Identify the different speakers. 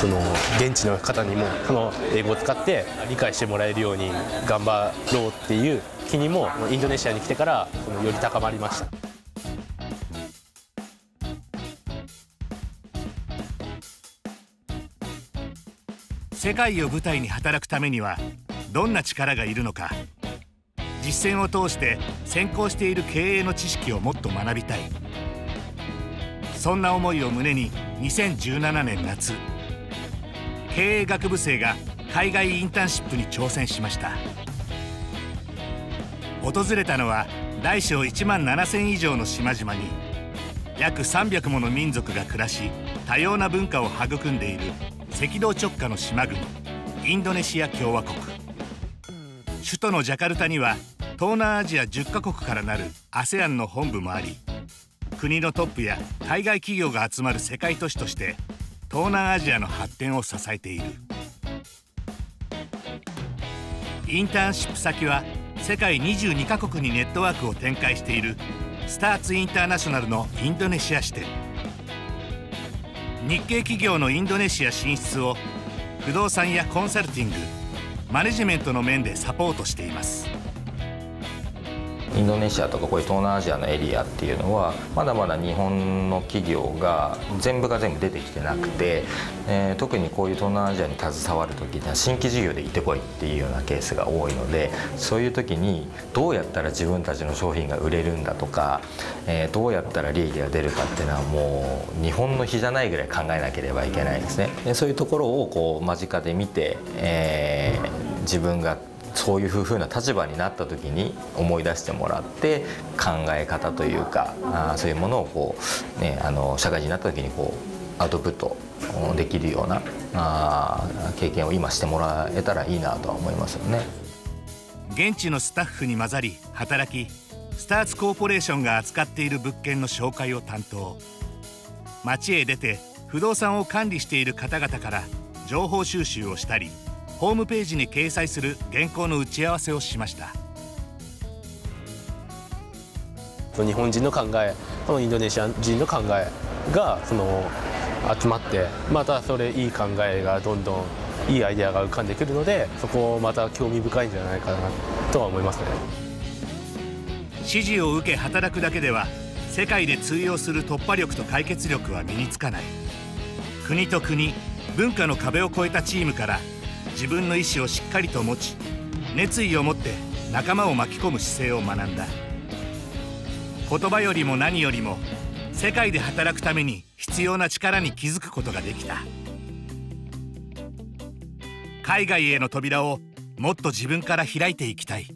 Speaker 1: その現地の方にもその英語を使って理解してもらえるように頑張ろうっていう気にもインドネシアに来てからより高まりました。
Speaker 2: 世界を舞台に働くためにはどんな力がいるのか実践を通して先行している経営の知識をもっと学びたいそんな思いを胸に2017年夏経営学部生が海外インターンシップに挑戦しました。訪れたのは大小1万7,000以上の島々に約300もの民族が暮らし多様な文化を育んでいる赤道直下の島国インドネシア共和国。首都のジャカルタには東南アジア10カ国からなる ASEAN の本部もあり国のトップや海外企業が集まる世界都市として東南アジアの発展を支えている。インターンシップ先は世界22カ国にネットワークを展開しているスターツインターナショナルのインドネシア支店。日系企業のインドネシア進出を不動産やコンサルティングマネジメントの面でサポートしています。
Speaker 3: インドネシアとかこういう東南アジアのエリアっていうのはまだまだ日本の企業が全部が全部出てきてなくて、えー、特にこういう東南アジアに携わる時には新規事業で行ってこいっていうようなケースが多いのでそういう時にどうやったら自分たちの商品が売れるんだとか、えー、どうやったら利益が出るかっていうのはもう日本の比じゃないぐらい考えなければいけないですね。でそういうところをこう間近で見て、えー、自分がそういうふうな立場になった時に思い出してもらって考え方というかあそういうものをこう、ね、あの社会人になった時にこうアウトプットできるようなあ経験を今してもらえたらいいなとは思いますよね。
Speaker 2: 現地のスタッフに混ざり働きスターツコーポレーションが扱っている物件の紹介を担当街へ出て不動産を管理している方々から情報収集をしたりホームページに掲載する原稿の打ち合わせをしました。
Speaker 1: 日本人の考えインドネシア人の考えがその集まってまたそれいい考えがどんどんいいアイデアが浮かんでくるのでそこをまた興味深いんじゃないかなとは思いますね。
Speaker 2: 指示を受け働くだけでは世界で通用する突破力と解決力は身につかない。国と国文化の壁を越えたチームから自分の意思をしっかりと持ち熱意を持って仲間を巻き込む姿勢を学んだ。言葉よりも何よりも世界で働くために必要な力に気づくことができた。海外への扉をもっと自分から開いていきたい。